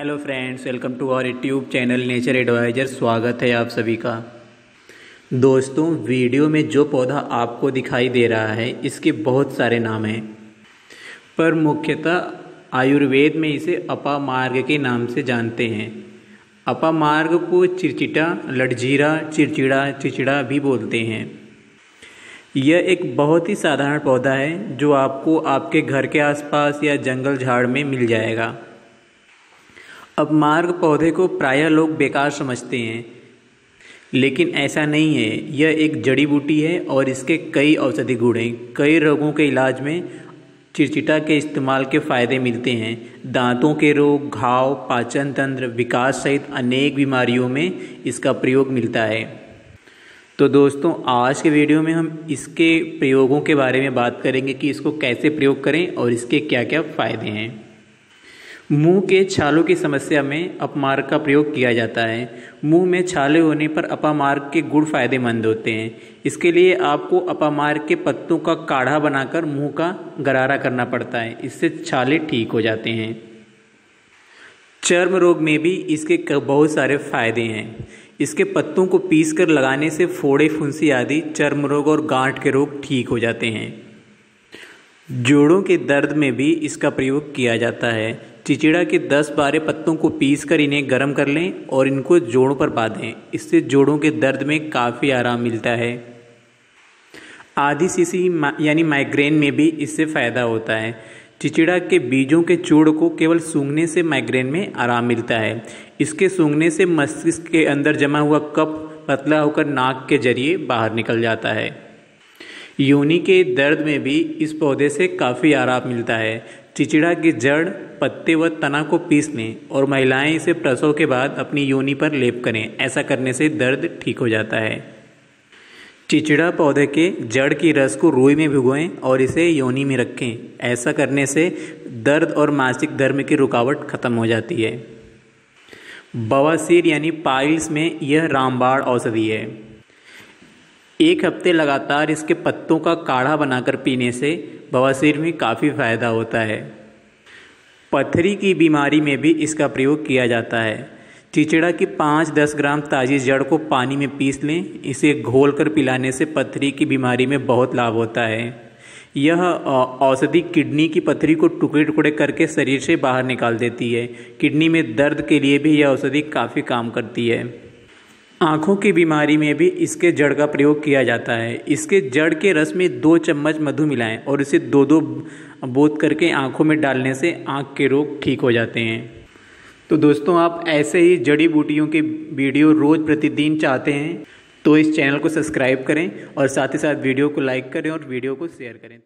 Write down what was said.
Hello friends welcome to our YouTube channel nature advisor स्वागत है आप सभी का दोस्तों वीडियो में जो पौधा आपको दिखाई दे रहा है, इसके बहुत सारे नाम हैं। पर मुख्यतः आयुर्वेद में इसे अपामार्ग के नाम से जानते हैं। अपामार्ग को चिरचिटा, लटजीरा चिड़चिड़ा चिचड़ा भी बोलते हैं। यह एक बहुत ही साधारण पौधा है, जो आपको आपके घर के आसपास या जंगल झाड़ में मिल जाएगा। अब मार्ग पौधे को प्रायः लोग बेकार समझते हैं। लेकिन ऐसा नहीं है। यह एक जड़ी बूटी है और इसके कई औषधि गुण हैं। कई रोगों के इलाज में चिरचिटा के इस्तेमाल के फ़ायदे मिलते हैं। दांतों के रोग, घाव, पाचन तंत्र, विकास सहित अनेक बीमारियों में इसका प्रयोग मिलता है। तो दोस्तों, आज के वीडियो में हम इसके प्रयोगों के बारे में बात करेंगे कि इसको कैसे प्रयोग करें और इसके क्या क्या फ़ायदे हैं। मुँह के छालों की समस्या में अपमार्ग का प्रयोग किया जाता है। मुँह में छाले होने पर अपामार्ग के गुण फ़ायदेमंद होते हैं। इसके लिए आपको अपामार्ग के पत्तों का काढ़ा बनाकर मुँह का गरारा करना पड़ता है। इससे छाले ठीक हो जाते हैं। चर्म रोग में भी इसके बहुत सारे फ़ायदे हैं। इसके पत्तों को पीसकर लगाने से फोड़े, फुंसी आदि चर्म रोग और गांठ के रोग ठीक हो जाते हैं। जोड़ों के दर्द में भी इसका प्रयोग किया जाता है। चिचिड़ा के 10-12 पत्तों को पीस कर इन्हें गर्म कर लें और इनको जोड़ों पर बांधें। इससे जोड़ों के दर्द में काफ़ी आराम मिलता है। आधी सीसी यानी माइग्रेन में भी इससे फ़ायदा होता है। चिचिड़ा के बीजों के चूड़ को केवल सूंघने से माइग्रेन में आराम मिलता है। इसके सूंघने से मस्तिष्क के अंदर जमा हुआ कप पतला होकर नाक के ज़रिए बाहर निकल जाता है। योनि के दर्द में भी इस पौधे से काफ़ी आराम मिलता है। चिचिड़ा की जड़, पत्ते व तना को पीस लें और महिलाएँ इसे प्रसव के बाद अपनी योनि पर लेप करें। ऐसा करने से दर्द ठीक हो जाता है। चिचिड़ा पौधे के जड़ की रस को रुई में भिगोएँ और इसे योनि में रखें। ऐसा करने से दर्द और मासिक धर्म की रुकावट खत्म हो जाती है। बवासीर यानी पाइल्स में यह रामबाड़ औषधि है। एक हफ़्ते लगातार इसके पत्तों का काढ़ा बनाकर पीने से बवासीर में काफ़ी फ़ायदा होता है। पथरी की बीमारी में भी इसका प्रयोग किया जाता है। चिचड़ा की पाँच दस ग्राम ताज़ी जड़ को पानी में पीस लें। इसे घोल कर पिलाने से पथरी की बीमारी में बहुत लाभ होता है। यह औषधि किडनी की पथरी को टुकड़े टुकड़े करके शरीर से बाहर निकाल देती है। किडनी में दर्द के लिए भी यह औषधि काफ़ी काम करती है। आँखों की बीमारी में भी इसके जड़ का प्रयोग किया जाता है। इसके जड़ के रस में दो चम्मच मधु मिलाएँ और इसे दो दो बोत करके आँखों में डालने से आँख के रोग ठीक हो जाते हैं। तो दोस्तों, आप ऐसे ही जड़ी बूटियों के वीडियो रोज़ प्रतिदिन चाहते हैं तो इस चैनल को सब्सक्राइब करें और साथ ही साथ वीडियो को लाइक करें और वीडियो को शेयर करें। थैंक